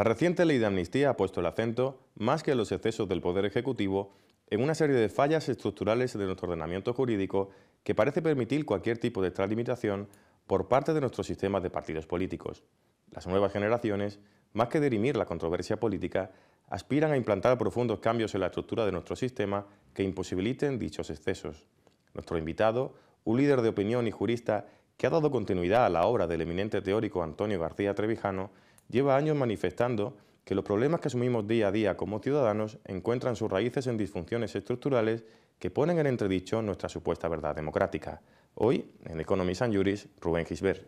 La reciente ley de amnistía ha puesto el acento, más que en los excesos del Poder Ejecutivo, en una serie de fallas estructurales de nuestro ordenamiento jurídico que parece permitir cualquier tipo de extralimitación por parte de nuestros sistemas de partidos políticos. Las nuevas generaciones, más que dirimir la controversia política, aspiran a implantar profundos cambios en la estructura de nuestro sistema que imposibiliten dichos excesos. Nuestro invitado, un líder de opinión y jurista que ha dado continuidad a la obra del eminente teórico Antonio García Trevijano, lleva años manifestando que los problemas que asumimos día a día como ciudadanos encuentran sus raíces en disfunciones estructurales que ponen en entredicho nuestra supuesta verdad democrática. Hoy, en Economy San Juris, Rubén Gisbert.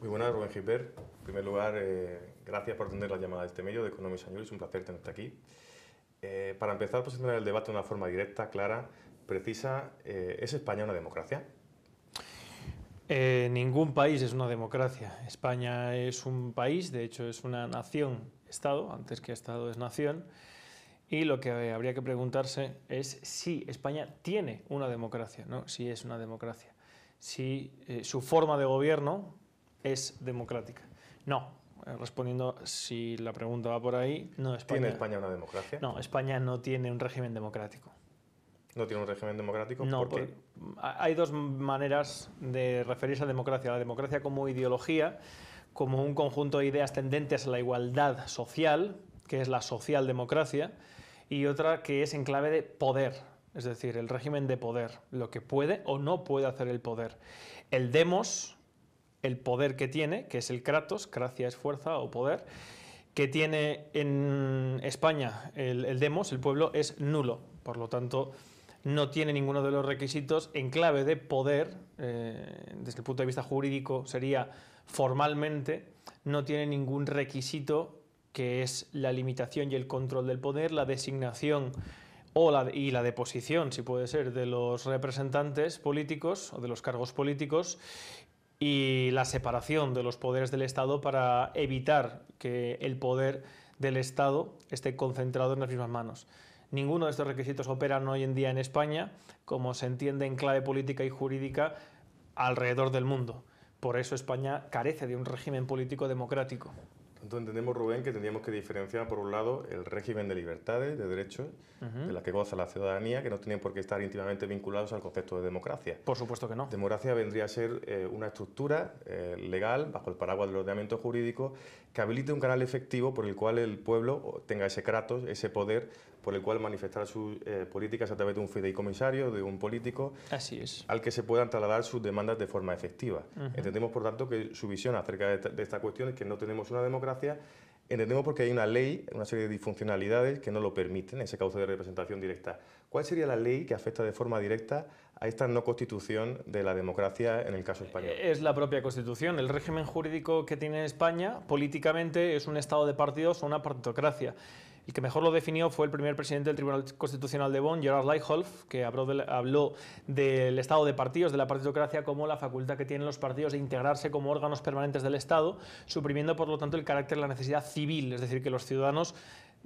Muy buenas, Rubén Gisbert. En primer lugar, eh, gracias por atender la llamada de este medio de Economy San Juris, un placer tenerte aquí. Eh, para empezar, pues tener el debate de una forma directa, clara, precisa, eh, ¿es España una democracia? Ningún país es una democracia. España es un país, de hecho es una nación-estado, antes que Estado es nación, y lo que habría que preguntarse es si España tiene una democracia, ¿no? si es una democracia, si eh, su forma de gobierno es democrática. No, eh, respondiendo si la pregunta va por ahí, no España. ¿Tiene España una democracia? No, España no tiene un régimen democrático. ¿No tiene un régimen democrático? No, porque hay dos maneras de referirse a democracia. La democracia como ideología, como un conjunto de ideas tendentes a la igualdad social, que es la socialdemocracia, y otra que es en clave de poder, es decir, el régimen de poder, lo que puede o no puede hacer el poder. El demos, el poder que tiene, que es el kratos, gracia es fuerza o poder, que tiene en España el, demos, el pueblo, es nulo. Por lo tanto, no tiene ninguno de los requisitos en clave de poder, eh, desde el punto de vista jurídico sería formalmente, no tiene ningún requisito que es la limitación y el control del poder, la designación o la, y la deposición, si puede ser, de los representantes políticos o de los cargos políticos y la separación de los poderes del Estado para evitar que el poder del Estado esté concentrado en las mismas manos. Ninguno de estos requisitos operan hoy en día en España, como se entiende en clave política y jurídica alrededor del mundo. Por eso España carece de un régimen político democrático. Entonces entendemos, Rubén, que tendríamos que diferenciar, por un lado, el régimen de libertades, de derechos, de la que goza la ciudadanía, que no tienen por qué estar íntimamente vinculados al concepto de democracia. Por supuesto que no. Democracia vendría a ser eh, una estructura eh, legal, bajo el paraguas del ordenamiento jurídico, que habilite un canal efectivo por el cual el pueblo tenga ese kratos, ese poder por el cual manifestar sus eh, políticas a través de un fideicomisario, de un político, Así es. al que se puedan trasladar sus demandas de forma efectiva. Entendemos, por tanto, que su visión acerca de esta, cuestión es que no tenemos una democracia, entendemos porque hay una ley, una serie de disfuncionalidades que no lo permiten, ese cauce de representación directa. ¿Cuál sería la ley que afecta de forma directa a esta no constitución de la democracia en el caso español? Es la propia constitución. El régimen jurídico que tiene España políticamente es un estado de partidos o una partitocracia. El que mejor lo definió fue el primer presidente del Tribunal Constitucional de Bonn, Gerard Leichholf, que habló, del estado de partidos, de la partidocracia, como la facultad que tienen los partidos de integrarse como órganos permanentes del Estado, suprimiendo por lo tanto el carácter de la necesidad civil, es decir, que los ciudadanos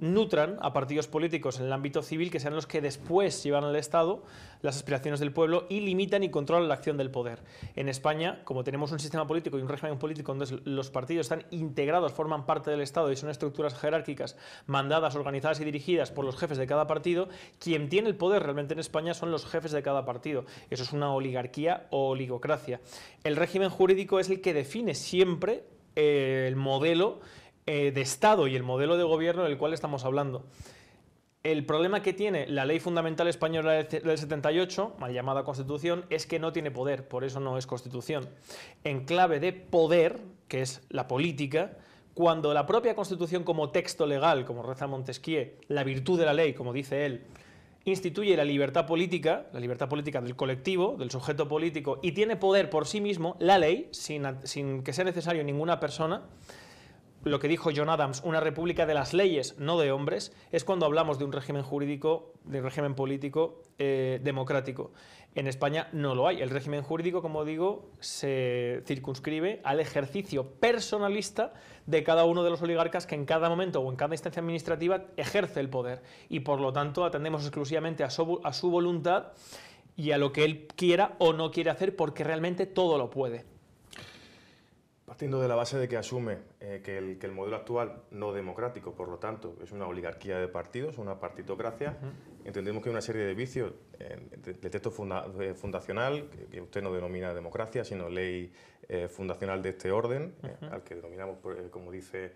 nutran a partidos políticos en el ámbito civil que sean los que después llevan al Estado las aspiraciones del pueblo y limitan y controlan la acción del poder. En España, como tenemos un sistema político y un régimen político donde los partidos están integrados, forman parte del Estado y son estructuras jerárquicas mandadas, organizadas y dirigidas por los jefes de cada partido, quien tiene el poder realmente en España son los jefes de cada partido. Eso es una oligarquía o oligocracia. El régimen jurídico es el que define siempre eh, el modelo eh, de Estado y el modelo de gobierno del cual estamos hablando. El problema que tiene la ley fundamental española del 78, mal llamada Constitución, es que no tiene poder, por eso no es Constitución. En clave de poder, que es la política, cuando la propia Constitución como texto legal, como reza Montesquieu, la virtud de la ley, como dice él, instituye la libertad política, la libertad política del colectivo, del sujeto político, y tiene poder por sí mismo, la ley, sin, sin que sea necesario ninguna persona, lo que dijo John Adams, una república de las leyes, no de hombres, es cuando hablamos de un régimen jurídico, de un régimen político eh, democrático. En España no lo hay. El régimen jurídico, como digo, se circunscribe al ejercicio personalista de cada uno de los oligarcas que en cada momento o en cada instancia administrativa ejerce el poder. Y por lo tanto atendemos exclusivamente a su, a su voluntad y a lo que él quiera o no quiere hacer porque realmente todo lo puede. Partiendo de la base de que asume eh, que, el, modelo actual no democrático, por lo tanto, es una oligarquía de partidos, una partitocracia, entendemos que hay una serie de vicios eh, de, texto eh, fundacional, que, usted no denomina democracia, sino ley fundacional de este orden, al que denominamos, como dice,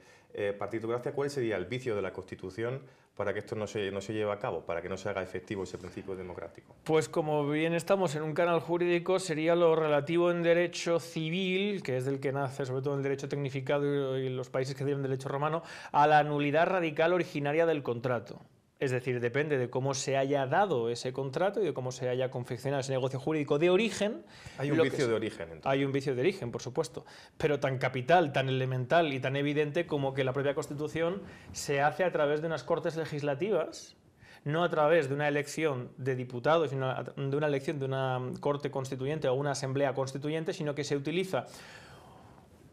partitocracia. ¿Cuál sería el vicio de la Constitución para que esto no se, no se lleve a cabo, para que no se haga efectivo ese principio democrático? Pues como bien estamos en un canal jurídico, sería lo relativo en derecho civil, que es del que nace sobre todo el derecho tecnificado y los países que tienen derecho romano, a la nulidad radical originaria del contrato. Es decir, depende de cómo se haya dado ese contrato y de cómo se haya confeccionado ese negocio jurídico de origen. Hay un vicio de origen. Entonces. Hay un vicio de origen, por supuesto, pero tan capital, tan elemental y tan evidente como que la propia Constitución se hace a través de unas cortes legislativas, no a través de una elección de diputados, sino de una elección de una corte constituyente o una asamblea constituyente, sino que se utiliza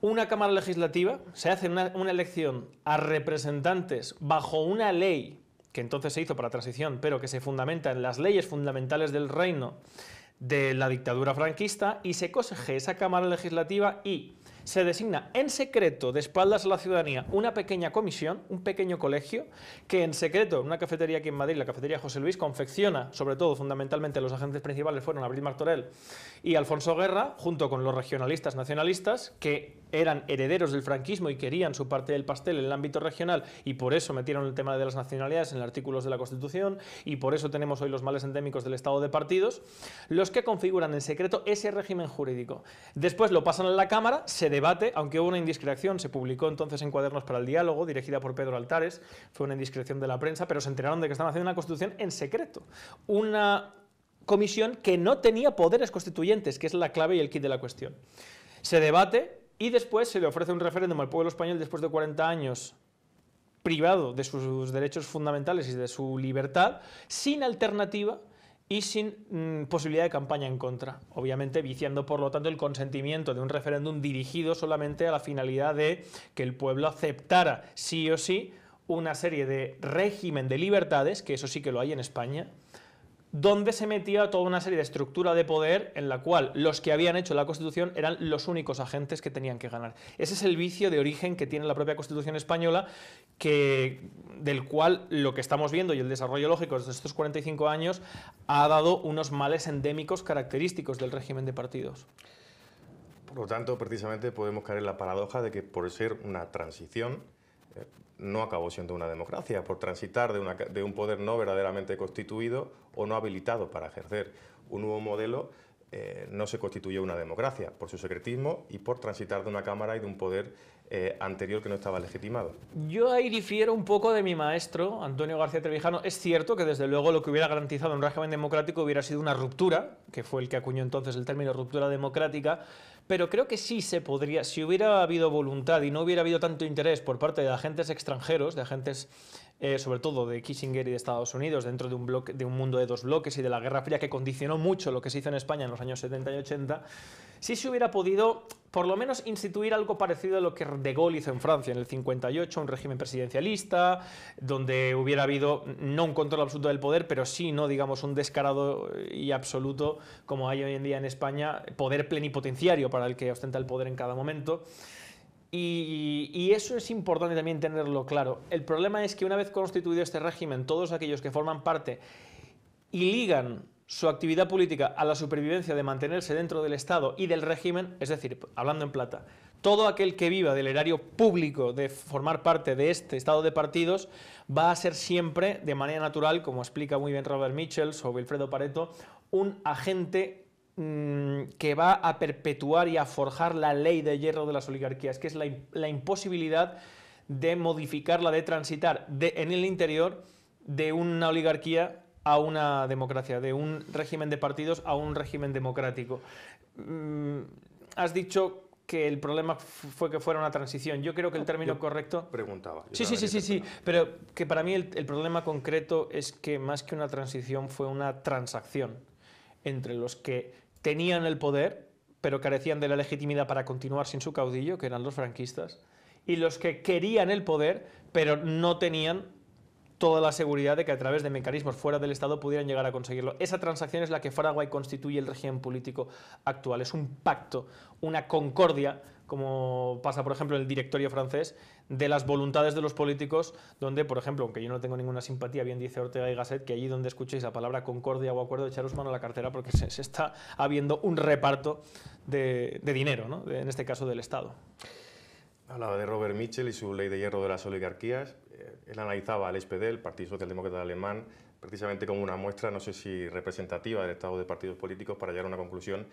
una Cámara Legislativa, se hace una, una elección a representantes bajo una ley que entonces se hizo para transición, pero que se fundamenta en las leyes fundamentales del reino de la dictadura franquista, y se coge esa Cámara Legislativa y se designa en secreto, de espaldas a la ciudadanía, una pequeña comisión, un pequeño colegio, que en secreto, en una cafetería aquí en Madrid, la cafetería José Luis, confecciona, sobre todo, fundamentalmente, los agentes principales fueron Abril Martorell y Alfonso Guerra, junto con los regionalistas nacionalistas, que eran herederos del franquismo y querían su parte del pastel en el ámbito regional y por eso metieron el tema de las nacionalidades en los artículos de la Constitución y por eso tenemos hoy los males endémicos del Estado de partidos, los que configuran en secreto ese régimen jurídico. Después lo pasan a la Cámara, se debate, aunque hubo una indiscreción, se publicó entonces en Cuadernos para el Diálogo, dirigida por Pedro Altares, fue una indiscreción de la prensa, pero se enteraron de que estaban haciendo una Constitución en secreto. Una comisión que no tenía poderes constituyentes, que es la clave y el kit de la cuestión. Se debate, y después se le ofrece un referéndum al pueblo español después de 40 años privado de sus derechos fundamentales y de su libertad, sin alternativa y sin mm, posibilidad de campaña en contra. Obviamente viciando, por lo tanto, el consentimiento de un referéndum dirigido solamente a la finalidad de que el pueblo aceptara sí o sí una serie de régimen de libertades, que eso sí que lo hay en España, donde se metía toda una serie de estructura de poder en la cual los que habían hecho la Constitución eran los únicos agentes que tenían que ganar. Ese es el vicio de origen que tiene la propia Constitución española, que, del cual lo que estamos viendo y el desarrollo lógico de estos 45 años ha dado unos males endémicos característicos del régimen de partidos. Por lo tanto, precisamente podemos caer en la paradoja de que por ser una transición, no acabó siendo una democracia, por transitar de, un poder no verdaderamente constituido o no habilitado para ejercer un nuevo modelo, eh, no se constituyó una democracia, por su secretismo y por transitar de una Cámara y de un poder eh, anterior que no estaba legitimado. Yo ahí difiero un poco de mi maestro, Antonio García Trevijano. Es cierto que desde luego lo que hubiera garantizado un régimen democrático hubiera sido una ruptura, que fue el que acuñó entonces el término ruptura democrática, pero creo que sí se podría, si hubiera habido voluntad y no hubiera habido tanto interés por parte de agentes extranjeros, de agentes eh, sobre todo de Kissinger y de Estados Unidos, dentro de un, bloque, de un mundo de dos bloques y de la Guerra Fría que condicionó mucho lo que se hizo en España en los años 70 y 80, sí se hubiera podido por lo menos instituir algo parecido a lo que De Gaulle hizo en Francia en el 58, un régimen presidencialista, donde hubiera habido no un control absoluto del poder, pero sí, no digamos un descarado y absoluto como hay hoy en día en España, poder plenipotenciario para el que ostenta el poder en cada momento. Y, eso es importante también tenerlo claro. El problema es que una vez constituido este régimen, todos aquellos que forman parte y ligan su actividad política a la supervivencia de mantenerse dentro del Estado y del régimen, es decir, hablando en plata, todo aquel que viva del erario público de formar parte de este Estado de partidos va a ser siempre, de manera natural, como explica muy bien Robert Mitchell o Wilfredo Pareto, un agente Mm, que va a perpetuar y a forjar la ley de hierro de las oligarquías, que es la, imposibilidad de modificarla, de transitar en el interior de una oligarquía a una democracia, de un régimen de partidos a un régimen democrático. Mm, has dicho que el problema fue que fuera una transición. Yo creo que el término correcto... Preguntaba. Sí, sí, sí, sí, sí, pero que para mí el, el problema concreto es que más que una transición fue una transacción entre los que tenían el poder, pero carecían de la legitimidad para continuar sin su caudillo, que eran los franquistas, y los que querían el poder, pero no tenían toda la seguridad de que a través de mecanismos fuera del Estado pudieran llegar a conseguirlo. Esa transacción es la que fragua y constituye el régimen político actual. Es un pacto, una concordia como pasa, por ejemplo, en el directorio francés, de las voluntades de los políticos, donde, por ejemplo, aunque yo no tengo ninguna simpatía, bien dice Ortega y Gasset, que allí donde escuchéis la palabra concordia o acuerdo, echaros mano a la cartera porque se, está habiendo un reparto de, dinero, ¿no? en este caso del Estado. Hablaba de Robert Mitchell y su ley de hierro de las oligarquías. Eh, él analizaba al SPD, el Partido Socialdemócrata Alemán, precisamente como una muestra, no sé si representativa del estado de partidos políticos, para llegar a una conclusión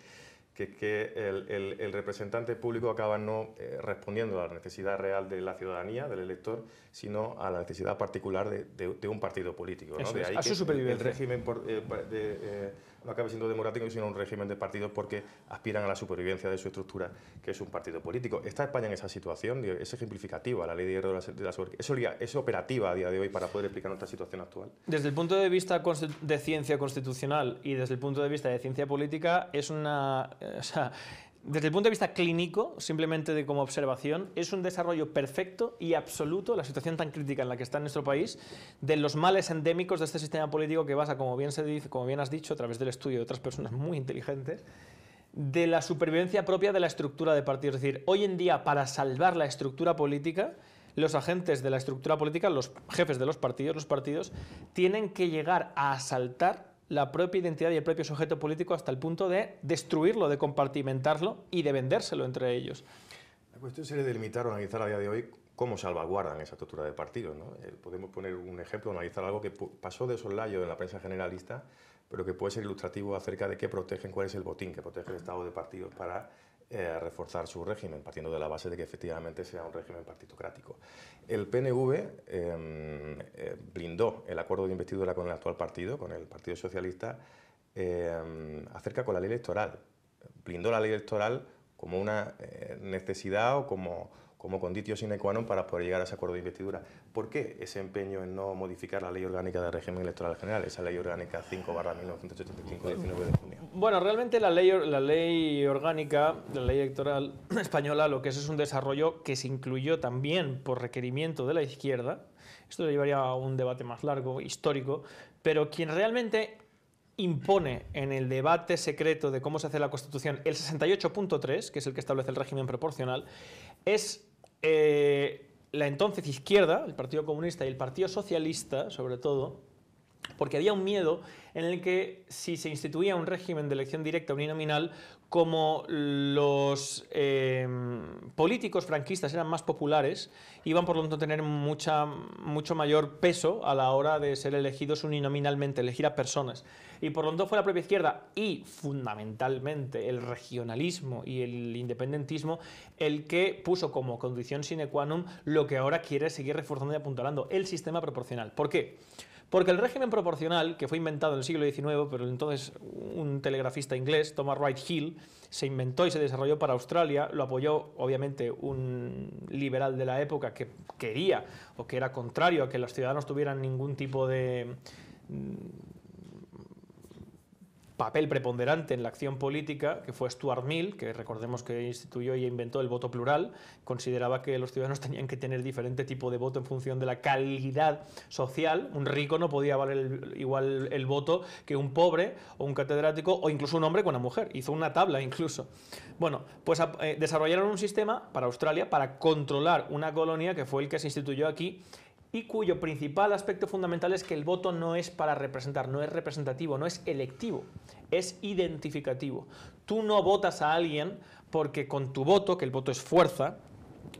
que, que el, representante público acaba no eh, respondiendo a la necesidad real de la ciudadanía, del elector, sino a la necesidad particular de, un partido político. ¿no? de ahí a su supervivencia. El, régimen por, eh, de, eh, no acaba siendo democrático, sino un régimen de partidos porque aspiran a la supervivencia de su estructura, que es un partido político. ¿Está España en esa situación? ¿Es ejemplificativa la ley de hierro de la, de ¿Es operativa a día de hoy para poder explicar nuestra situación actual? Desde el punto de vista de ciencia constitucional y desde el punto de vista de ciencia política, es una sea, desde el punto de vista clínico, simplemente de como observación, es un desarrollo perfecto y absoluto, la situación tan crítica en la que está nuestro país, de los males endémicos de este sistema político que basa, como bien, se dice, como bien has dicho, a través del estudio de otras personas muy inteligentes, de la supervivencia propia de la estructura de partidos. Es decir, hoy en día, para salvar la estructura política, los agentes de la estructura política, los jefes de los partidos, los partidos, tienen que llegar a asaltar la propia identidad y el propio sujeto político hasta el punto de destruirlo, de compartimentarlo y de vendérselo entre ellos. La cuestión sería delimitar o analizar a día de hoy cómo salvaguardan esa estructura de partidos. ¿no? Eh, podemos poner un ejemplo, analizar algo que pasó de soslayo en la prensa generalista, pero que puede ser ilustrativo acerca de qué protegen, cuál es el botín que protege el Estado de partidos para eh, reforzar su régimen, partiendo de la base de que efectivamente sea un régimen partitocrático. El PNV em, eh, blindó el acuerdo de investidura con el actual partido, con el Partido Socialista, em, acerca con la ley electoral. Blindó la ley electoral como una eh, necesidad o como, como conditio sine qua non para poder llegar a ese acuerdo de investidura. ¿Por qué ese empeño en no modificar la ley orgánica del régimen electoral general, esa ley orgánica 5 1985 19 de junio? Bueno, realmente la ley, la ley orgánica, la ley electoral española, lo que es es un desarrollo que se incluyó también por requerimiento de la izquierda. Esto llevaría a un debate más largo, histórico, pero quien realmente impone en el debate secreto de cómo se hace la Constitución el 68.3, que es el que establece el régimen proporcional, es eh, la entonces izquierda, el Partido Comunista y el Partido Socialista, sobre todo, porque había un miedo en el que si se instituía un régimen de elección directa uninominal, como los em, políticos franquistas eran más populares, iban por lo tanto a tener mucha, mucho mayor peso a la hora de ser elegidos uninominalmente, elegir a personas. Y por lo tanto fue la propia izquierda y fundamentalmente el regionalismo y el independentismo el que puso como condición sine qua non lo que ahora quiere seguir reforzando y apuntalando, el sistema proporcional. ¿Por qué? Porque el régimen proporcional, que fue inventado en el siglo XIX, pero entonces un telegrafista inglés, Thomas Wright Hill, se inventó y se desarrolló para Australia, lo apoyó obviamente un liberal de la época que quería o que era contrario a que los ciudadanos tuvieran ningún tipo de papel preponderante en la acción política, que fue Stuart Mill, que recordemos que instituyó y inventó el voto plural, consideraba que los ciudadanos tenían que tener diferente tipo de voto en función de la calidad social. Un rico no podía valer igual el voto que un pobre o un catedrático o incluso un hombre con una mujer. Hizo una tabla incluso. Bueno, pues eh, desarrollaron un sistema para Australia para controlar una colonia que fue el que se instituyó aquí y cuyo principal aspecto fundamental es que el voto no es para representar, no es representativo, no es electivo, es identificativo. Tú no votas a alguien porque con tu voto, que el voto es fuerza,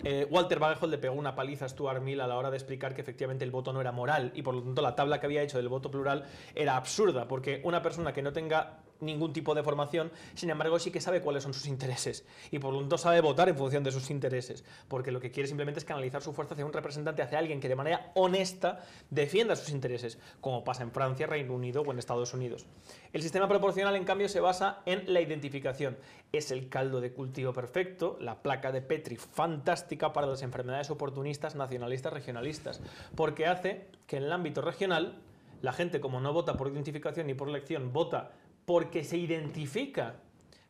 eh, Walter Bagehol le pegó una paliza a Stuart Mill a la hora de explicar que efectivamente el voto no era moral y por lo tanto la tabla que había hecho del voto plural era absurda, porque una persona que no tenga ningún tipo de formación, sin embargo sí que sabe cuáles son sus intereses y por lo tanto sabe votar en función de sus intereses, porque lo que quiere simplemente es canalizar su fuerza hacia un representante, hacia alguien que de manera honesta defienda sus intereses, como pasa en Francia, Reino Unido o en Estados Unidos. El sistema proporcional, en cambio, se basa en la identificación. Es el caldo de cultivo perfecto, la placa de Petri fantástica para las enfermedades oportunistas, nacionalistas, regionalistas, porque hace que en el ámbito regional la gente, como no vota por identificación ni por elección, vota porque se identifica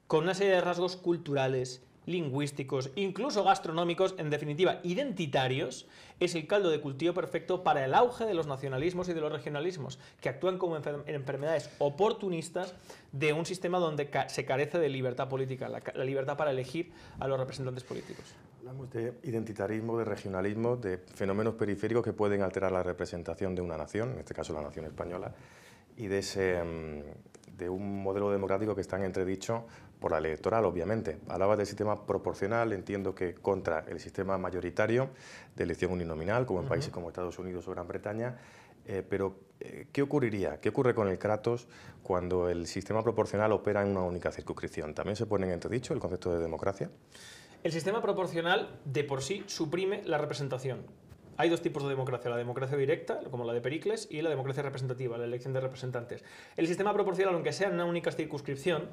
con una serie de rasgos culturales, lingüísticos, incluso gastronómicos, en definitiva, identitarios, es el caldo de cultivo perfecto para el auge de los nacionalismos y de los regionalismos, que actúan como enfermedades oportunistas de un sistema donde se carece de libertad política, la, libertad para elegir a los representantes políticos. Hablamos de identitarismo, de regionalismo, de fenómenos periféricos que pueden alterar la representación de una nación, en este caso la nación española, y de, ese, mm, de un modelo democrático que está en entredicho por la electoral, obviamente. Hablaba del sistema proporcional, entiendo que contra el sistema mayoritario de elección uninominal, como en países como Estados Unidos o Gran Bretaña, eh, pero eh, ¿qué ocurriría? ¿Qué ocurre con el Kratos cuando el sistema proporcional opera en una única circunscripción? ¿También se pone en entredicho el concepto de democracia? El sistema proporcional de por sí suprime la representación. Hay dos tipos de democracia, la democracia directa, como la de Pericles, y la democracia representativa, la elección de representantes. El sistema proporcional, aunque sea en una única circunscripción,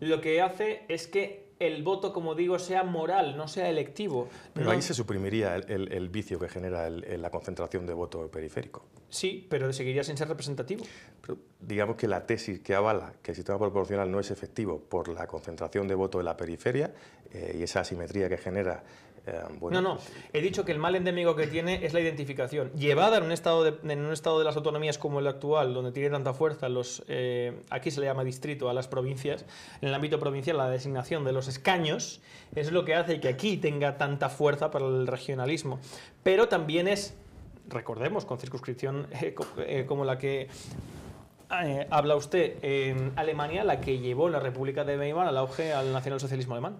lo que hace es que el voto, como digo, sea moral, no sea electivo. Pero ahí se suprimiría el, vicio que genera la concentración de voto periférico. Sí, pero seguiría sin ser representativo. digamos que la tesis que avala que el sistema proporcional no es efectivo por la concentración de voto en la periferia eh, y esa asimetría que genera eh, no, no. He dicho que el mal endémico que tiene es la identificación. Llevada en un estado de, en un estado de las autonomías como el actual, donde tiene tanta fuerza, los, eh, aquí se le llama distrito a las provincias, en el ámbito provincial la designación de los escaños es lo que hace que aquí tenga tanta fuerza para el regionalismo. Pero también es, recordemos, con circunscripción eh, como la que habla usted en Alemania, la que llevó la República de Weimar al auge al nacionalsocialismo alemán.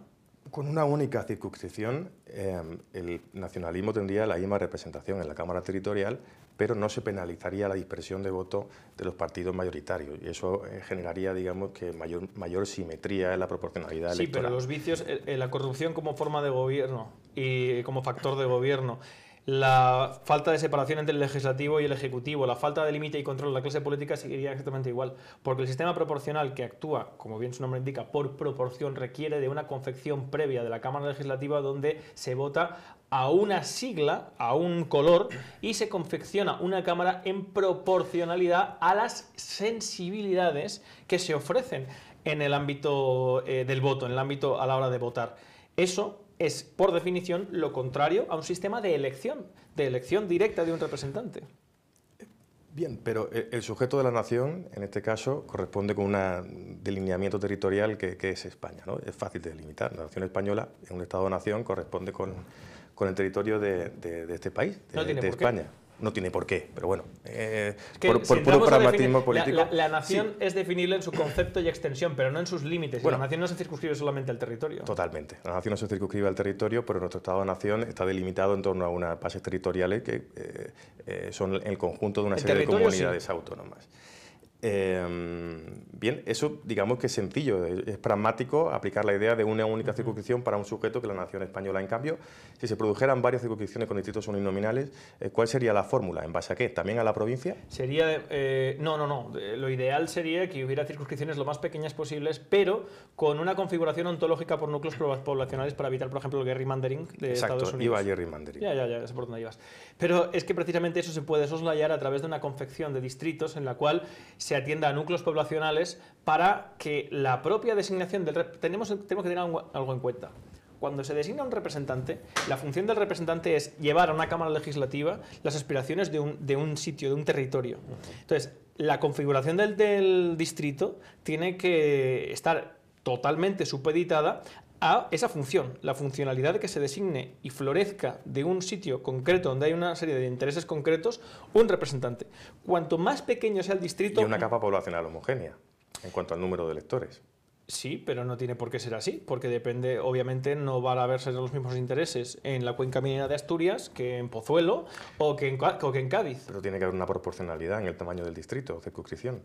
Con una única circunscripción, em, el nacionalismo tendría la misma representación en la Cámara Territorial, pero no se penalizaría la dispersión de voto de los partidos mayoritarios. Y eso eh, generaría, digamos, que mayor, mayor simetría en la proporcionalidad sí, electoral. Sí, pero los vicios, eh, eh, la corrupción como forma de gobierno y como factor de gobierno, la falta de separación entre el legislativo y el ejecutivo, la falta de límite y control de la clase política seguiría exactamente igual, porque el sistema proporcional que actúa, como bien su nombre indica, por proporción requiere de una confección previa de la Cámara Legislativa donde se vota a una sigla, a un color, y se confecciona una Cámara en proporcionalidad a las sensibilidades que se ofrecen en el ámbito eh, del voto, en el ámbito a la hora de votar. Eso es, por definición, lo contrario a un sistema de elección, de elección directa de un representante. Bien, pero el sujeto de la nación, en este caso, corresponde con un delineamiento territorial que, es España. ¿no? Es fácil de delimitar. La nación española, en un Estado-nación, corresponde con, el territorio de, este país, de, España no tiene por qué, pero bueno, eh, por, puro pragmatismo político. La, nación es definible en su concepto y extensión, pero no en sus límites. la nación no se circunscribe solamente al territorio. Totalmente. La nación no se circunscribe al territorio, pero nuestro Estado-nación está delimitado en torno a unas bases territoriales que eh, eh, son el conjunto de una serie de comunidades autónomas. Em, bien, eso digamos que es sencillo, es pragmático aplicar la idea de una única circunscripción para un sujeto que la nación española. En cambio, si se produjeran varias circunscripciones con distritos uninominales, eh, ¿cuál sería la fórmula? ¿En base a qué? ¿También a la provincia? Sería, eh, no, no, no. Lo ideal sería que hubiera circunscripciones lo más pequeñas posibles, pero con una configuración ontológica por núcleos poblacionales para evitar, por ejemplo, el gerrymandering de Estados Unidos. iba gerrymandering. Ya, ya, ya, sé por dónde ibas. Pero es que precisamente eso se puede soslayar a través de una confección de distritos en la cual se atienda a núcleos poblacionales para que la propia designación del... Tenemos, tenemos que tener algo, en cuenta. Cuando se designa un representante, la función del representante es llevar a una Cámara Legislativa las aspiraciones de un, de un sitio, de un territorio. Entonces, la configuración del, del distrito tiene que estar totalmente supeditada a esa función, la funcionalidad de que se designe y florezca de un sitio concreto donde hay una serie de intereses concretos un representante. Cuanto más pequeño sea el distrito... Y una capa poblacional homogénea en cuanto al número de electores. Sí, pero no tiene por qué ser así, porque depende, obviamente, no van a haberse los mismos intereses en la cuenca minera de Asturias que en Pozuelo o que en, o que en Cádiz. Pero tiene que haber una proporcionalidad en el tamaño del distrito, circunscripción.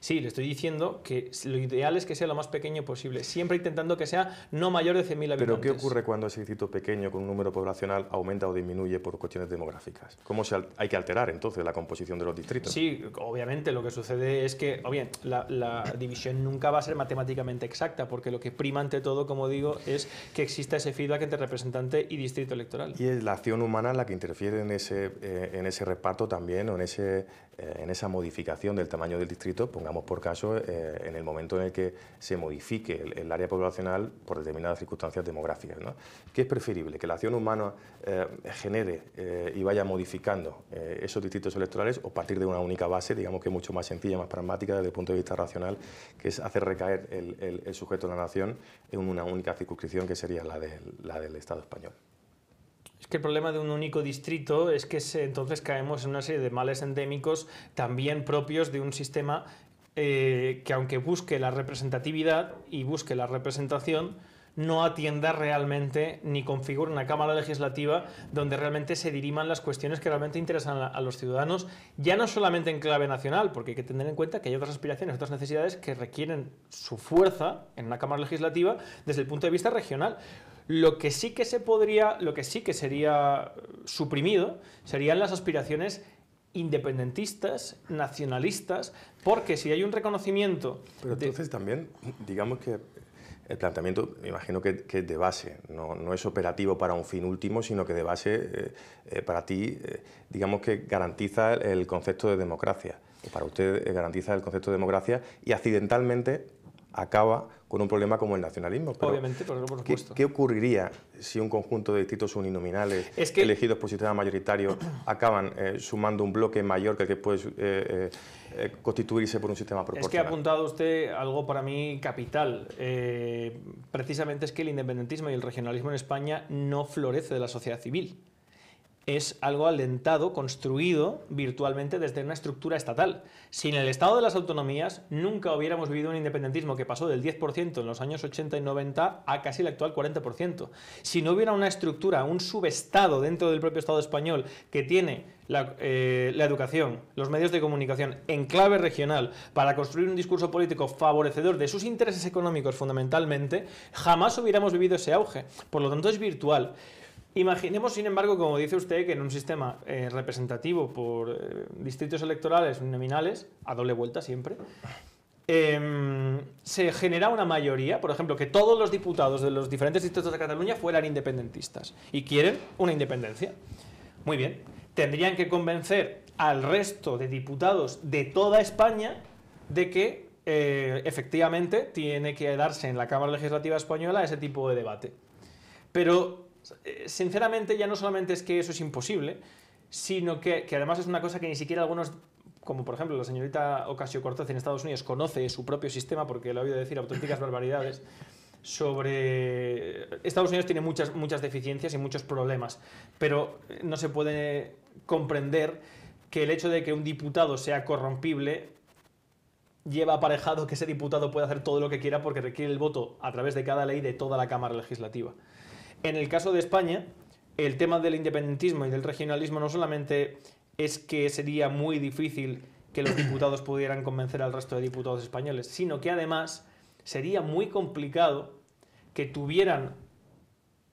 Sí, le estoy diciendo que lo ideal es que sea lo más pequeño posible, siempre intentando que sea no mayor de 100.000 habitantes. ¿Pero qué ocurre cuando ese distrito pequeño con un número poblacional aumenta o disminuye por cuestiones demográficas? ¿Cómo se hay que alterar entonces la composición de los distritos? Sí, obviamente lo que sucede es que, o bien, la, división nunca va a ser matemáticamente exacta, porque lo que prima ante todo, como digo, es que exista ese feedback entre representante y distrito electoral. Y es la acción humana la que interfiere en ese, eh, en ese reparto también o en, ese, eh, en esa modificación del tamaño del distrito, por caso eh, en el momento en el que se modifique el, área poblacional por determinadas circunstancias demográficas. ¿no? ¿Qué es preferible? ¿Que la acción humana eh, genere y vaya modificando esos distritos electorales o partir de una única base, digamos que mucho más sencilla, más pragmática desde el punto de vista racional, que es hacer recaer el, sujeto de la nación en una única circunscripción que sería la la del Estado español? Es que el problema de un único distrito es que entonces caemos en una serie de males endémicos también propios de un sistema eh, que aunque busque la representatividad y busque la representación, no atienda realmente ni configure una Cámara Legislativa donde realmente se diriman las cuestiones que realmente interesan a, los ciudadanos, ya no solamente en clave nacional, porque hay que tener en cuenta que hay otras aspiraciones, otras necesidades que requieren su fuerza en una Cámara Legislativa desde el punto de vista regional. Lo que sí que se podría, lo que sí que sería suprimido serían las aspiraciones independentistas, nacionalistas, porque si hay un reconocimiento... Pero entonces también, digamos que el planteamiento, me imagino que, es de base, no, es operativo para un fin último, sino que de base eh, eh, para ti, eh, digamos que garantiza el concepto de democracia, o para usted garantiza el concepto de democracia y accidentalmente acaba con un problema como el nacionalismo. Obviamente, por, supuesto. ¿qué, ocurriría si un conjunto de distritos uninominales elegidos por sistema mayoritario acaban eh, sumando un bloque mayor que el que puede eh, eh, constituirse por un sistema proporcional? Es que ha apuntado usted algo para mí capital. precisamente es que el independentismo y el regionalismo en España no florece de la sociedad civil es algo alentado, construido virtualmente desde una estructura estatal. Sin el Estado de las autonomías nunca hubiéramos vivido un independentismo que pasó del 10% en los años 80 y 90 a casi el actual 40%. Si no hubiera una estructura, un subestado dentro del propio Estado español que tiene la, eh, la, educación, los medios de comunicación en clave regional para construir un discurso político favorecedor de sus intereses económicos fundamentalmente, jamás hubiéramos vivido ese auge. Por lo tanto, es virtual. Imaginemos, sin embargo, como dice usted, que en un sistema eh, representativo por eh, distritos electorales nominales, a doble vuelta siempre, em, se genera una mayoría, por ejemplo, que todos los diputados de los diferentes distritos de Cataluña fueran independentistas y quieren una independencia. Muy bien, tendrían que convencer al resto de diputados de toda España de que eh, efectivamente tiene que darse en la Cámara Legislativa Española ese tipo de debate. Pero sinceramente ya no solamente es que eso es imposible, sino que, además es una cosa que ni siquiera algunos como por ejemplo la señorita Ocasio Cortez en Estados Unidos conoce su propio sistema porque le ha oído decir auténticas barbaridades sobre Estados Unidos tiene muchas muchas deficiencias y muchos problemas, pero no se puede comprender que el hecho de que un diputado sea corrompible lleva aparejado que ese diputado pueda hacer todo lo que quiera porque requiere el voto a través de cada ley de toda la Cámara Legislativa. En el caso de España, el tema del independentismo y del regionalismo no solamente es que sería muy difícil que los diputados pudieran convencer al resto de diputados españoles, sino que además sería muy complicado que tuvieran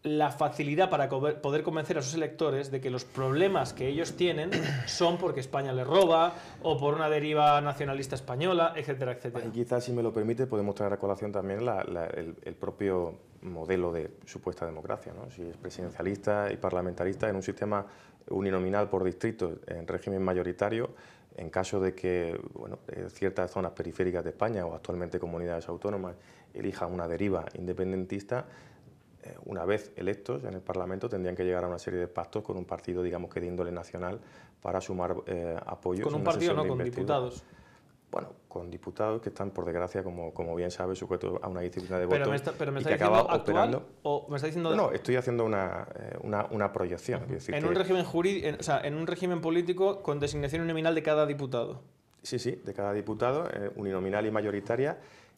la facilidad para poder convencer a sus electores de que los problemas que ellos tienen son porque España les roba o por una deriva nacionalista española, etcétera, etcétera. Y quizás, si me lo permite, podemos traer a colación también el, propio modelo de supuesta democracia, ¿no? si es presidencialista y parlamentarista en un sistema uninominal por distrito en régimen mayoritario, en caso de que bueno, eh, ciertas zonas periféricas de España o actualmente comunidades autónomas elijan una deriva independentista, eh, una vez electos en el Parlamento, tendrían que llegar a una serie de pactos con un partido, digamos que de índole nacional, para sumar eh, apoyos. ¿Con un partido no? ¿Con diputados? Bueno, con diputados que están, por desgracia, como, como bien sabes, sujetos a una disciplina de voto pero me está, pero me está y que acaba operando. ¿O me está diciendo no, estoy haciendo una, eh, una, una proyección. en, un régimen o sea, en un régimen político con designación nominal de cada diputado. Sí, sí, de cada diputado, uninominal y mayoritaria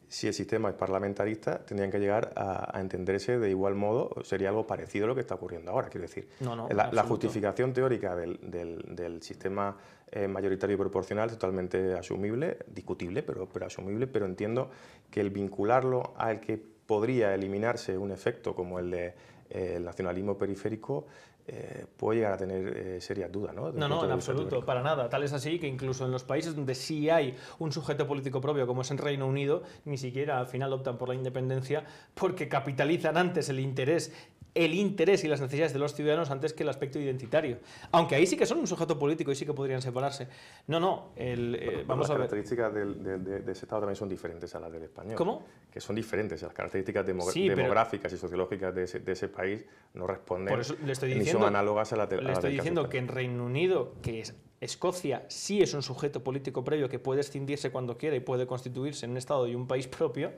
si el sistema es parlamentarista, tendrían que llegar a, entenderse de igual modo, sería algo parecido a lo que está ocurriendo ahora. Quiero decir, la, justificación teórica del, sistema eh, mayoritario y proporcional es totalmente asumible, discutible, pero, pero asumible, pero entiendo que el vincularlo al que podría eliminarse un efecto como el de, eh, nacionalismo periférico eh, puede llegar a tener eh, serias dudas. No, no, no en absoluto, para nada. Tal es así que incluso en los países donde sí hay un sujeto político propio, como es en Reino Unido, ni siquiera al final optan por la independencia porque capitalizan antes el interés el interés y las necesidades de los ciudadanos antes que el aspecto identitario. Aunque ahí sí que son un sujeto político y sí que podrían separarse. No, no, el, vamos a ver. Las características de, ese Estado también son diferentes a las del español. ¿Cómo? Que son diferentes. Las características demográficas y sociológicas de ese, país no responden Por eso le estoy diciendo, ni son análogas a la de Le estoy diciendo que en Reino Unido, que es Escocia sí es un sujeto político previo que puede escindirse cuando quiera y puede constituirse en un Estado y un país propio.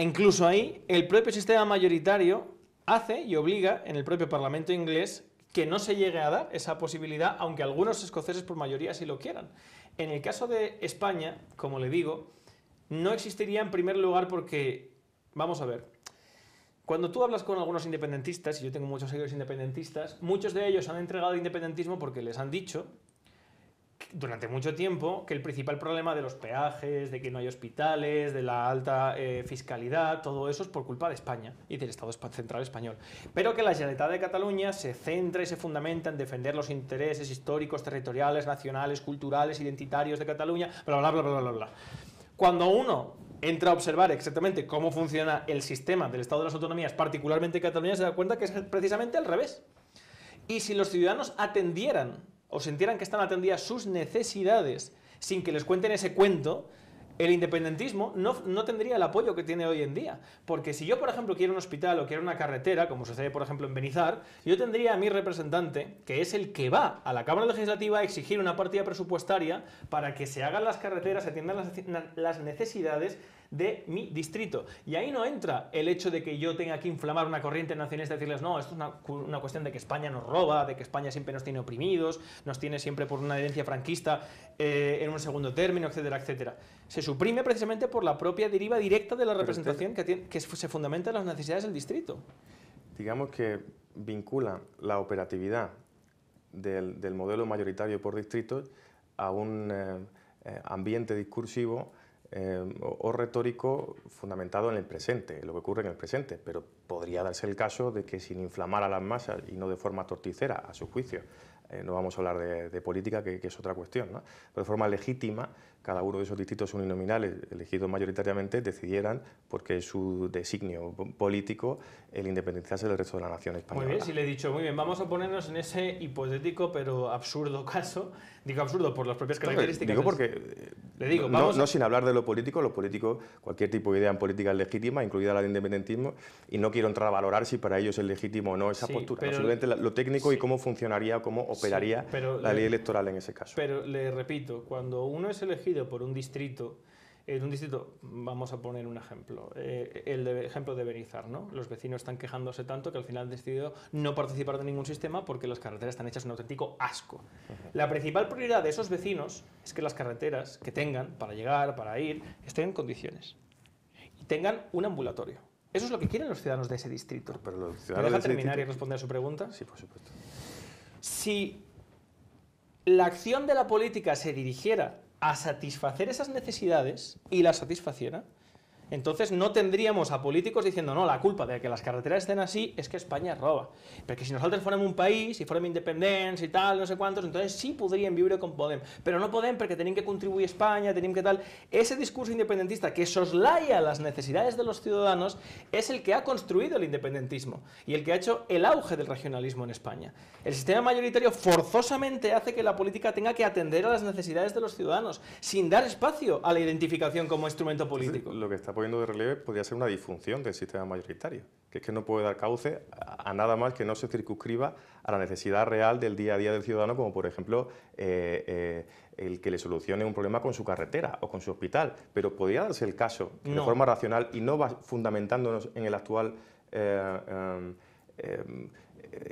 Incluso ahí, el propio sistema mayoritario hace y obliga en el propio Parlamento inglés que no se llegue a dar esa posibilidad, aunque algunos escoceses por mayoría sí lo quieran. En el caso de España, como le digo, no existiría en primer lugar porque, vamos a ver, cuando tú hablas con algunos independentistas, y yo tengo muchos seguidores independentistas, muchos de ellos han entregado independentismo porque les han dicho durante mucho tiempo que el principal problema de los peajes, de que no hay hospitales, de la alta eh, fiscalidad, todo eso es por culpa de España y del Estado Central Español. Pero que la Generalitat de Cataluña se centra y se fundamenta en defender los intereses históricos, territoriales, nacionales, culturales, identitarios de Cataluña, bla, bla, bla, bla, bla, bla. Cuando uno entra a observar exactamente cómo funciona el sistema del Estado de las Autonomías, particularmente Cataluña, se da cuenta que es precisamente al revés. Y si los ciudadanos atendieran o sintieran que están atendidas sus necesidades sin que les cuenten ese cuento, el independentismo no, no, tendría el apoyo que tiene hoy en día. Porque si yo, por ejemplo, quiero un hospital o quiero una carretera, como sucede, por ejemplo, en Benizar, yo tendría a mi representante, que es el que va a la Cámara Legislativa a exigir una partida presupuestaria para que se hagan las carreteras, se atiendan las necesidades de mi distrito. Y ahí no entra el hecho de que yo tenga que inflamar una corriente nacionalista y decirles, no, esto es una, cuestión de que España nos roba, de que España siempre nos tiene oprimidos, nos tiene siempre por una herencia franquista eh, en un segundo término, etcétera, etcétera. Se suprime precisamente por la propia deriva directa de la representación que, que se fundamenta en las necesidades del distrito. Digamos que vincula la operatividad del, modelo mayoritario por distritos a un eh, eh, ambiente discursivo eh, o, retórico fundamentado en el presente, en lo que ocurre en el presente, pero podría darse el caso de que sin inflamar a las masas y no de forma torticera, a su juicio, eh, no vamos a hablar de, política, que, es otra cuestión, pero de forma legítima, cada uno de esos distritos uninominales elegidos mayoritariamente decidieran, porque es su designio político, el independizarse del resto de la nación española. Muy bien, si le he dicho, muy bien, vamos a ponernos en ese hipotético pero absurdo caso, digo absurdo por las propias características. Digo porque, le digo, no, sin hablar de lo político, lo político, cualquier tipo de idea en política es legítima, incluida la de independentismo, y no quiero entrar a valorar si para ellos es legítimo o no esa postura, absolutamente lo técnico y cómo funcionaría, cómo operaría la ley electoral en ese caso. Pero le repito, cuando uno es elegido por un distrito, en un distrito, vamos a poner un ejemplo, eh, el ejemplo de Benizar, ¿no? Los vecinos están quejándose tanto que al final han decidido no participar de ningún sistema porque las carreteras están hechas un auténtico asco. La principal prioridad de esos vecinos es que las carreteras que tengan para llegar, para ir, estén en condiciones y tengan un ambulatorio. Eso es lo que quieren los ciudadanos de ese distrito. Pero los ciudadanos ¿Me deja terminar y responder a su pregunta? Sí, por supuesto. Si la acción de la política se dirigiera a satisfacer esas necesidades y las satisfaciera, entonces no tendríamos a políticos diciendo, no, la culpa de que las carreteras estén así es que España roba. Porque si nosotros fuéramos un país, si fuéramos independientes y tal, no sé cuántos, entonces sí podrían vivir con Podem. Pero no Podem porque tienen que contribuir España, tienen que tal... Ese discurso independentista que soslaya las necesidades de los ciudadanos es el que ha construido el independentismo y el que ha hecho el auge del regionalismo en España. El sistema mayoritario forzosamente hace que la política tenga que atender a las necesidades de los ciudadanos, sin dar espacio a la identificación como instrumento político. lo que está de relieve podría ser una disfunción del sistema mayoritario, que es que no puede dar cauce a, nada más que no se circunscriba a la necesidad real del día a día del ciudadano, como por ejemplo eh, eh, el que le solucione un problema con su carretera o con su hospital. Pero podría darse el caso de forma racional y no va fundamentándonos en el actual eh,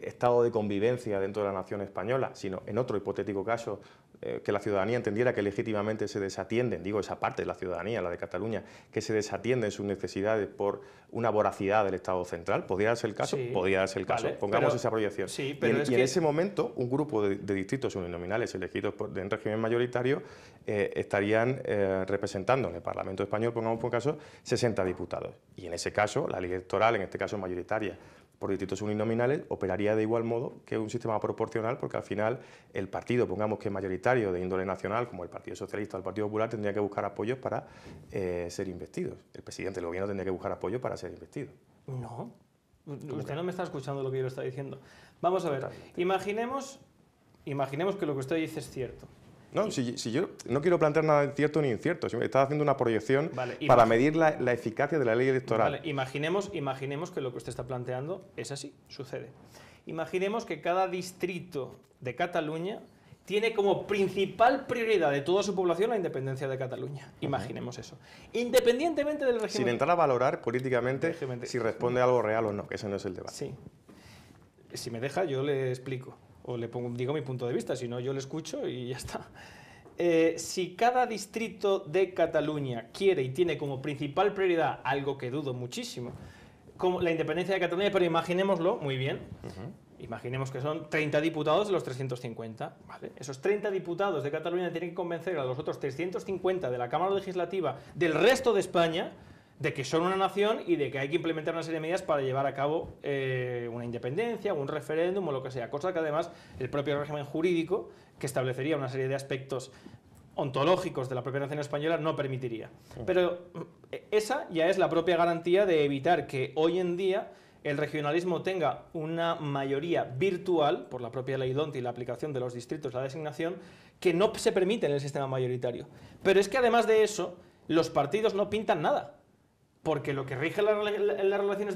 estado de convivencia dentro de la nación española, sino en otro hipotético caso eh, que la ciudadanía entendiera que legítimamente se desatienden, digo esa parte de la ciudadanía, la de Cataluña, que se desatienden sus necesidades por una voracidad del Estado central, ¿podría darse el caso? Podría darse el caso, pongamos esa proyección. y, en, ese momento un grupo de, distritos uninominales elegidos por, en régimen mayoritario eh, estarían eh, representando en el Parlamento español, pongamos por caso, 60 diputados. Y en ese caso, la ley electoral, en este caso mayoritaria, por distritos uninominales operaría de igual modo que un sistema proporcional porque al final el partido, pongamos que es mayoritario de índole nacional, como el Partido Socialista o el Partido Popular, tendría que buscar apoyos para eh, ser investidos. El presidente del gobierno tendría que buscar apoyos para ser investido. No. Usted no me está escuchando lo que yo le estoy diciendo. Vamos a ver, imaginemos, imaginemos que lo que usted dice es cierto. No, si, yo no quiero plantear nada cierto ni incierto, estaba haciendo una proyección para medir la, eficacia de la ley electoral. Vale, imaginemos, imaginemos que lo que usted está planteando es así, sucede. Imaginemos que cada distrito de Cataluña tiene como principal prioridad de toda su población la independencia de Cataluña. Imaginemos eso. Independientemente del régimen... Sin entrar a valorar políticamente si responde a algo real o no, que ese no es el debate. Sí. Si me deja, yo le explico. O le pongo, digo mi punto de vista, si no, yo le escucho y ya está. Eh, si cada distrito de Cataluña quiere y tiene como principal prioridad algo que dudo muchísimo, como la independencia de Cataluña, pero imaginémoslo muy bien, Imaginemos que son 30 diputados de los 350. ¿vale? Esos 30 diputados de Cataluña tienen que convencer a los otros 350 de la Cámara Legislativa del resto de España de que son una nación y de que hay que implementar una serie de medidas para llevar a cabo eh, una independencia, un referéndum o lo que sea. Cosa que además el propio régimen jurídico, que establecería una serie de aspectos ontológicos de la propia nación española, no permitiría. Pero eh, esa ya es la propia garantía de evitar que hoy en día el regionalismo tenga una mayoría virtual, por la propia ley DONT y la aplicación de los distritos, la designación, que no se permite en el sistema mayoritario. Pero es que además de eso, los partidos no pintan nada. Porque lo que rige las, relaciones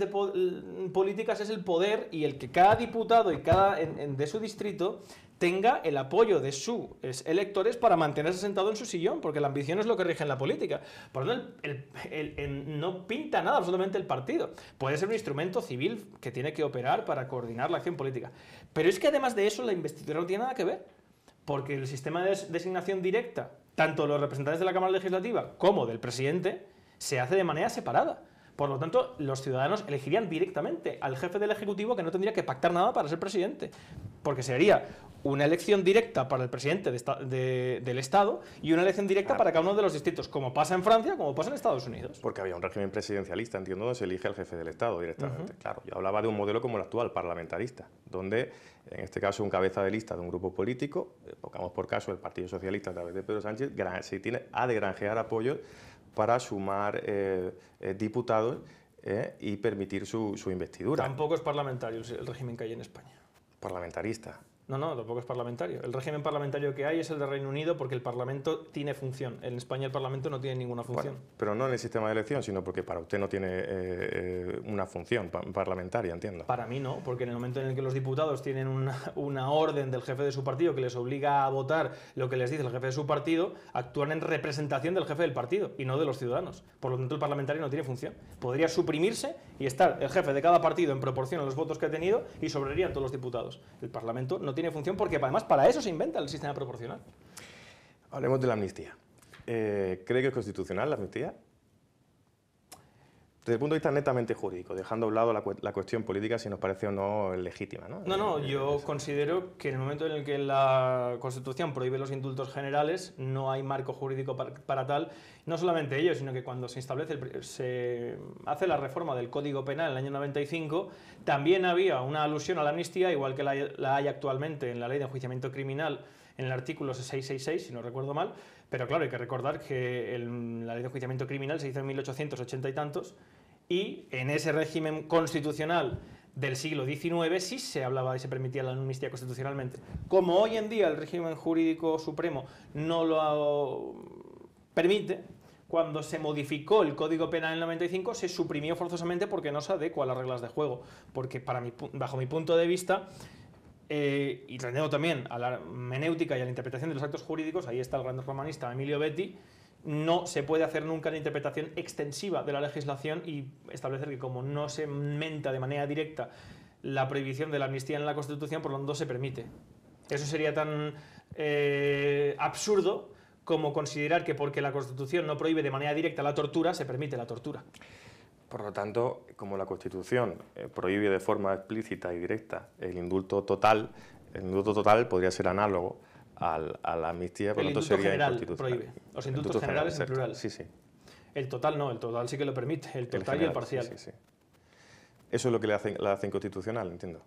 políticas es el poder y el que cada diputado y cada de su distrito tenga el apoyo de sus electores para mantenerse sentado en su sillón, porque la ambición es lo que rige en la política. Por lo tanto, no pinta nada absolutamente el partido. Puede ser un instrumento civil que tiene que operar para coordinar la acción política. Pero es que además de eso, la investidura no tiene nada que ver, porque el sistema de designación directa, tanto los representantes de la Cámara Legislativa como del presidente, se hace de manera separada. Por lo tanto, los ciudadanos elegirían directamente al jefe del Ejecutivo que no tendría que pactar nada para ser presidente, porque sería una elección directa para el presidente del Estado y una elección directa para cada uno de los distritos, como pasa en Francia, como pasa en Estados Unidos. Porque había un régimen presidencialista, entiendo, donde se elige al jefe del Estado directamente. Claro, yo hablaba de un modelo como el actual, parlamentarista, donde, en este caso, un cabeza de lista de un grupo político, eh, pongamos por caso el Partido Socialista a través de Pedro Sánchez, se tiene, ha de granjear apoyos para sumar eh, eh, diputados y permitir su, su investidura. Tampoco es parlamentario el régimen que hay en España. Parlamentarista. No, no, tampoco es parlamentario. El régimen parlamentario que hay es el de Reino Unido porque el Parlamento tiene función. En España el Parlamento no tiene ninguna función. pero no en el sistema de elección, sino porque para usted no tiene eh, eh, una función parlamentaria, entiendo. Para mí no, porque en el momento en el que los diputados tienen una, una, orden del jefe de su partido que les obliga a votar lo que les dice el jefe de su partido, actúan en representación del jefe del partido y no de los ciudadanos. Por lo tanto, el parlamentario no tiene función. Podría suprimirse y estar el jefe de cada partido en proporción a los votos que ha tenido y sobrarían todos los diputados. El Parlamento no tiene función porque además para eso se inventa el sistema proporcional. Hablemos de la amnistía. Eh, ¿Cree que es constitucional la amnistía? Desde el punto de vista netamente jurídico, dejando a un lado la, cuestión política si nos parece o no legítima. No, no, no yo considero que en el momento en el que la Constitución prohíbe los indultos generales, no hay marco jurídico para, tal. No solamente ello, sino que cuando se establece, se hace la reforma del Código Penal en el año 95, también había una alusión a la amnistía, igual que la, la hay actualmente en la Ley de Enjuiciamiento Criminal, en el artículo 666, si no recuerdo mal, pero claro, hay que recordar que la ley de enjuiciamiento criminal se hizo en 1880 y tantos, y en ese régimen constitucional del siglo XIX sí se hablaba y se permitía la amnistía constitucionalmente. Como hoy en día el régimen jurídico supremo no lo permite, cuando se modificó el Código Penal en el 95 se suprimió forzosamente porque no se adecua a las reglas de juego, porque para mi, bajo mi punto de vista eh, y trayendo también a la menéutica y a la interpretación de los actos jurídicos, ahí está el gran romanista Emilio Betti, no se puede hacer nunca una interpretación extensiva de la legislación y establecer que como no se menta de manera directa la prohibición de la amnistía en la Constitución, por lo tanto se permite. Eso sería tan eh, absurdo como considerar que porque la Constitución no prohíbe de manera directa la tortura, se permite la tortura. Por lo tanto, como la Constitución eh, prohíbe de forma explícita y directa el indulto total, el indulto total podría ser análogo al, a la amnistía, por lo tanto sería general prohíbe. Los indultos generales en plural. Sí, sí. El total no, el total sí que lo permite, el total y el parcial. Sí, sí, Eso es lo que le hace, la hace inconstitucional, entiendo.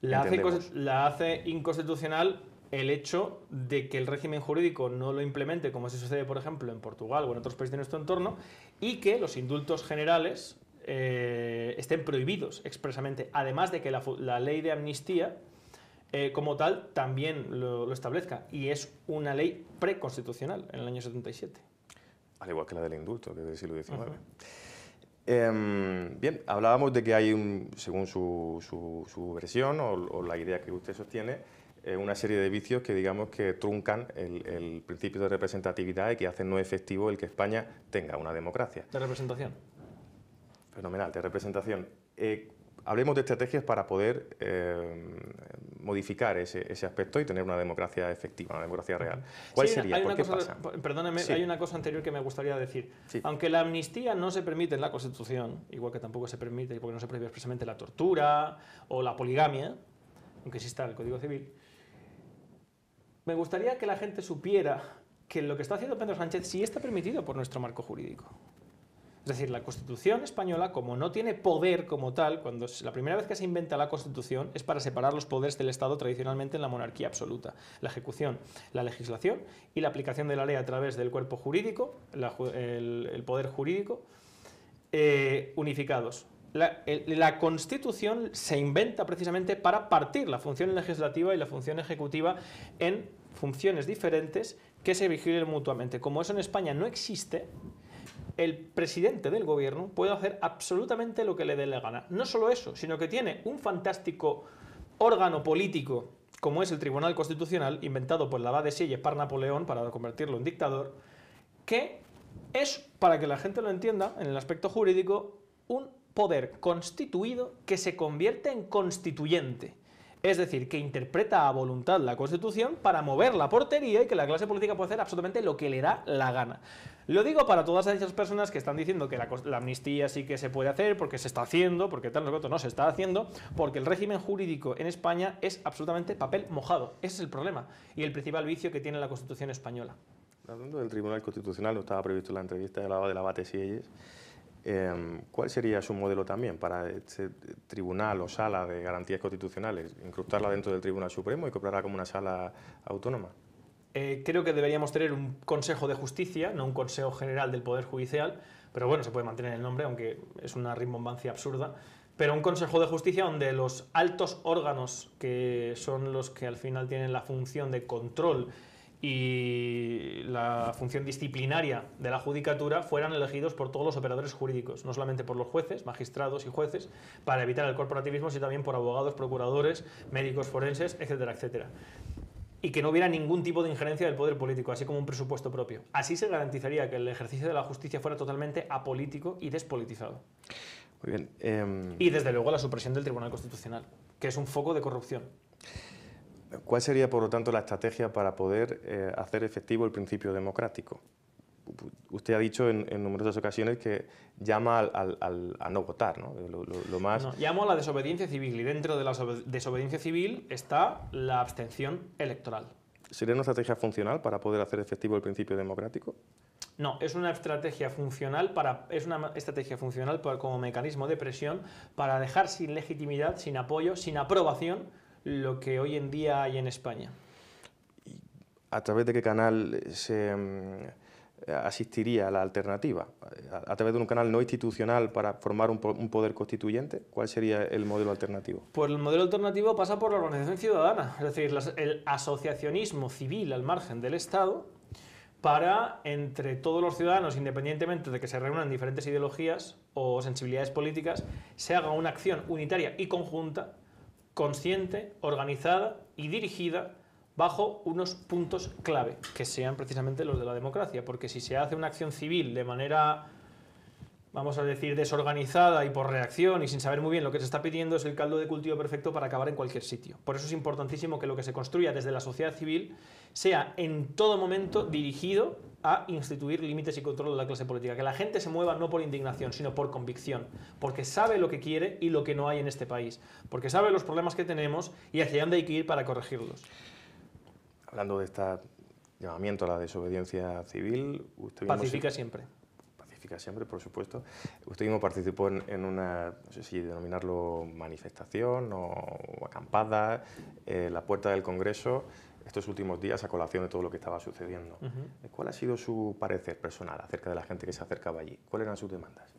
La hace, la hace inconstitucional el hecho de que el régimen jurídico no lo implemente, como se sucede, por ejemplo, en Portugal o en otros países de nuestro entorno, y que los indultos generales eh, estén prohibidos expresamente, además de que la, ley de amnistía eh, como tal también lo, establezca, y es una ley preconstitucional en el año 77. Al igual que la del indulto, que es del siglo XIX. Em, bien, hablábamos de que hay, un, según su, versión o, la idea que usted sostiene, eh, una serie de vicios que digamos que truncan el, principio de representatividad y que hacen no efectivo el que España tenga una democracia. De representación. Fenomenal, de representación. Eh, hablemos de estrategias para poder eh, modificar ese, aspecto y tener una democracia efectiva, una democracia real. ¿Cuál sería? Hay qué pasa? Perdóneme, hay una cosa anterior que me gustaría decir. Aunque la amnistía no se permite en la Constitución, igual que tampoco se permite, porque no se prohíbe expresamente la tortura o la poligamia, aunque exista el Código Civil, me gustaría que la gente supiera que lo que está haciendo Pedro Sánchez sí está permitido por nuestro marco jurídico. Es decir, la Constitución española, como no tiene poder como tal, cuando la primera vez que se inventa la Constitución es para separar los poderes del Estado tradicionalmente en la monarquía absoluta. La ejecución, la legislación y la aplicación de la ley a través del cuerpo jurídico, el, poder jurídico, eh, unificados. La, Constitución se inventa precisamente para partir la función legislativa y la función ejecutiva en funciones diferentes que se vigilen mutuamente. Como eso en España no existe, el presidente del gobierno puede hacer absolutamente lo que le dé la gana. No solo eso, sino que tiene un fantástico órgano político como es el Tribunal Constitucional, inventado por la abad de Sieyes par Napoleón para convertirlo en dictador, que es, para que la gente lo entienda, en el aspecto jurídico, un poder constituido que se convierte en constituyente. Es decir, que interpreta a voluntad la Constitución para mover la portería y que la clase política puede hacer absolutamente lo que le da la gana. Lo digo para todas esas personas que están diciendo que la, amnistía sí que se puede hacer, porque se está haciendo, porque tal, no, no se está haciendo, porque el régimen jurídico en España es absolutamente papel mojado. Ese es el problema y el principal vicio que tiene la Constitución española. Hablando del Tribunal Constitucional, no estaba previsto la entrevista de la Em, ¿Cuál sería su modelo también para este tribunal o sala de garantías constitucionales? ¿Incrustarla dentro del Tribunal Supremo y cobrarla como una sala autónoma? Eh, creo que deberíamos tener un Consejo de Justicia, no un Consejo General del Poder Judicial, pero bueno, se puede mantener el nombre, aunque es una rimbombancia absurda. Pero un Consejo de Justicia donde los altos órganos, que son los que al final tienen la función de control y la función disciplinaria de la judicatura fueran elegidos por todos los operadores jurídicos, no solamente por los jueces, magistrados y jueces, para evitar el corporativismo, sino también por abogados, procuradores, médicos forenses, etcétera, etcétera. Y que no hubiera ningún tipo de injerencia del poder político, así como un presupuesto propio. Así se garantizaría que el ejercicio de la justicia fuera totalmente apolítico y despolitizado. Muy bien. Em, y desde luego la supresión del Tribunal Constitucional, que es un foco de corrupción. ¿Cuál sería, por lo tanto, la estrategia para poder eh, hacer efectivo el principio democrático? Usted ha dicho en, numerosas ocasiones que llama a no votar, ¿no? Lo, más... No, llamo a la desobediencia civil y dentro de la desobediencia civil está la abstención electoral. ¿Sería una estrategia funcional para poder hacer efectivo el principio democrático? No, es una estrategia funcional para es una estrategia funcional como mecanismo de presión para dejar sin legitimidad, sin apoyo, sin aprobación lo que hoy en día hay en España. ¿A través de qué canal se mm, asistiría a la alternativa? ¿A través de un canal no institucional para formar un, poder constituyente? ¿Cuál sería el modelo alternativo? Pues el modelo alternativo pasa por la organización ciudadana, es decir, el asociacionismo civil al margen del Estado para, entre todos los ciudadanos, independientemente de que se reúnan diferentes ideologías o sensibilidades políticas, se haga una acción unitaria y conjunta consciente, organizada y dirigida bajo unos puntos clave, que sean precisamente los de la democracia, porque si se hace una acción civil de manera, vamos a decir, desorganizada y por reacción y sin saber muy bien lo que se está pidiendo, es el caldo de cultivo perfecto para acabar en cualquier sitio. Por eso es importantísimo que lo que se construya desde la sociedad civil sea en todo momento dirigido a instituir límites y control de la clase política. Que la gente se mueva no por indignación, sino por convicción, porque sabe lo que quiere y lo que no hay en este país, porque sabe los problemas que tenemos y hacia dónde hay que ir para corregirlos. Hablando de este llamamiento a la desobediencia civil, usted Pacifica siempre. Pacifica siempre, por supuesto. Usted mismo participó en, una, no sé si denominarlo manifestación o, acampada, eh, la puerta del Congreso estos últimos días a colación de todo lo que estaba sucediendo. ¿Cuál ha sido su parecer personal acerca de la gente que se acercaba allí? ¿Cuáles eran sus demandas?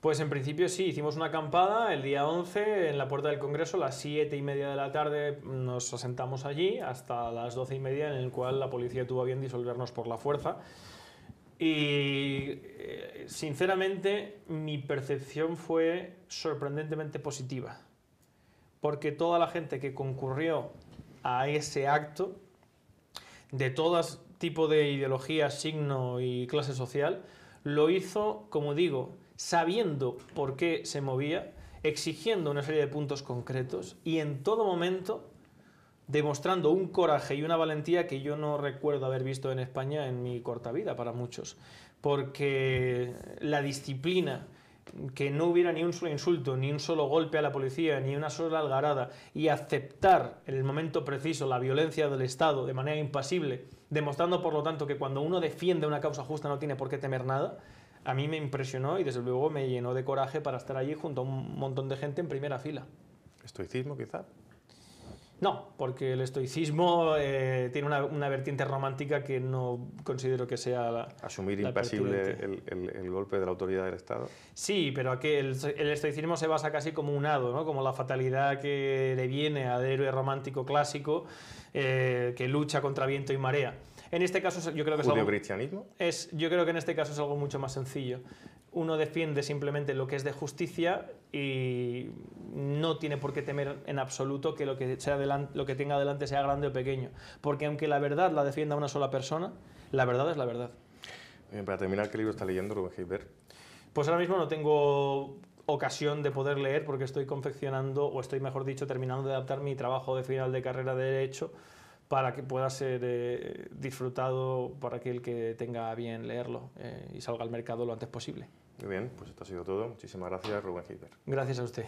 Pues en principio sí, hicimos una acampada el día 11 en la puerta del Congreso, a las 7 y media de la tarde nos asentamos allí hasta las 12 y media en el cual la policía tuvo a bien disolvernos por la fuerza. Y eh, sinceramente mi percepción fue sorprendentemente positiva, porque toda la gente que concurrió a ese acto, de todo tipo de ideología, signo y clase social, lo hizo, como digo, sabiendo por qué se movía, exigiendo una serie de puntos concretos y en todo momento demostrando un coraje y una valentía que yo no recuerdo haber visto en España en mi corta vida para muchos, porque la disciplina, que no hubiera ni un solo insulto, ni un solo golpe a la policía, ni una sola algarada, y aceptar en el momento preciso la violencia del Estado de manera impasible, demostrando por lo tanto que cuando uno defiende una causa justa no tiene por qué temer nada, a mí me impresionó y desde luego me llenó de coraje para estar allí junto a un montón de gente en primera fila. ¿Estoicismo quizá? No, porque el estoicismo eh, tiene una, vertiente romántica que no considero que sea la. Asumir impasible el, golpe de la autoridad del Estado. Sí, pero aquí el, estoicismo se basa casi como un hado, ¿no? como la fatalidad que le viene al héroe romántico clásico eh, que lucha contra viento y marea. En este caso yo creo que es algo, cristianismo? Es, yo creo que en este caso es algo mucho más sencillo. Uno defiende simplemente lo que es de justicia y no tiene por qué temer en absoluto que lo que, sea lo que tenga delante sea grande o pequeño. Porque aunque la verdad la defienda una sola persona, la verdad es la verdad. para terminar, ¿qué libro está leyendo Rubén Heiber? Pues ahora mismo no tengo ocasión de poder leer porque estoy confeccionando, o estoy mejor dicho, terminando de adaptar mi trabajo de final de carrera de Derecho para que pueda ser eh, disfrutado para aquel que tenga bien leerlo eh, y salga al mercado lo antes posible. Muy bien, pues esto ha sido todo. Muchísimas gracias, Rubén Hitler. Gracias a usted.